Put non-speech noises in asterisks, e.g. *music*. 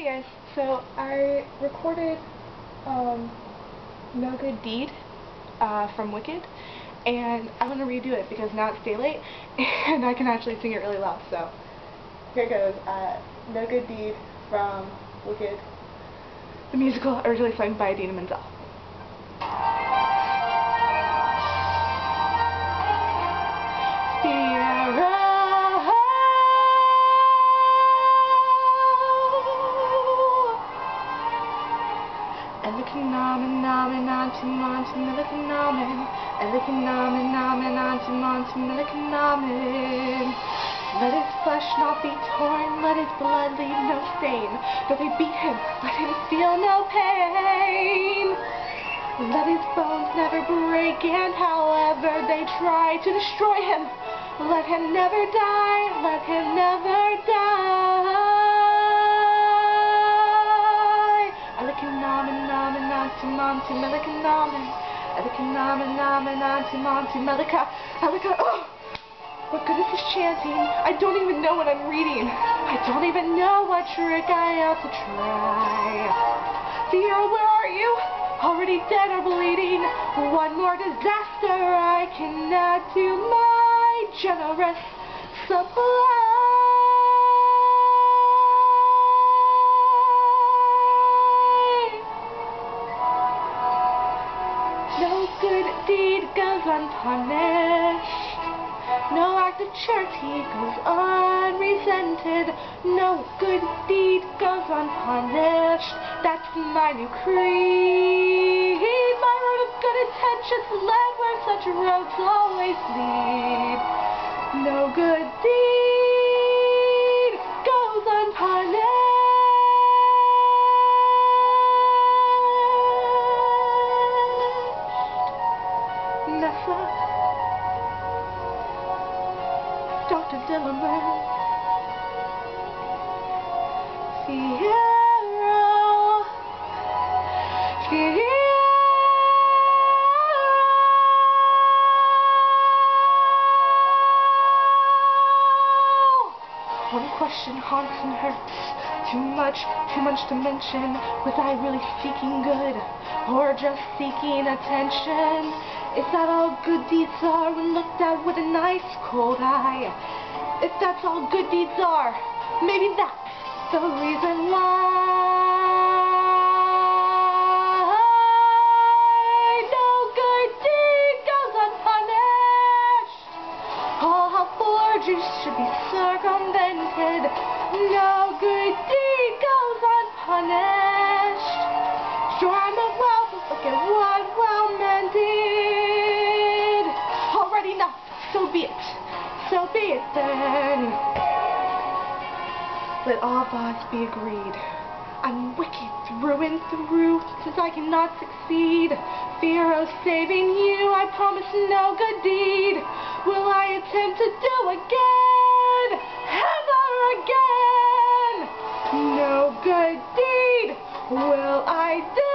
Hey guys, so I recorded um, No Good Deed uh, from Wicked, and I'm going to redo it because now it's daylight, *laughs* and I can actually sing it really loud, so here goes. Uh, no Good Deed from Wicked, the musical originally sung by Idina Menzel. Let his flesh not be torn, let his blood leave no stain. Though they beat him, let him feel no pain. Let his bones never break, and however they try to destroy him, let him never die, let him never die. Nanti Monty Melika Namen Elika Namen Nanti Monty Melika Elika Oh! What goodness is chanting? I don't even know what I'm reading. I don't even know what trick I ought to try. Theo, where are you? Already dead or bleeding. One more disaster I cannot do. My generous supply good deed goes unpunished. No act of charity goes unresented. No good deed goes unpunished. That's my new creed. My road of good intentions led where such roads always lead. No good deed Dr. Dillerman, Fierro, Fierro. One question haunts and hurts. Too much, too much to mention. Was I really seeking good? Or just seeking attention? Is that all good deeds are when looked at with a nice cold eye? If that's all good deeds are, maybe that's the reason why. No good deed goes unpunished. All how forgeries should be circumvented. No good deed goes unpunished. it then. Let all bonds be agreed. I'm wicked through and through, since I cannot succeed. Fear of saving you, I promise no good deed. Will I attempt to do again, ever again? No good deed will I do.